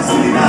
Ay.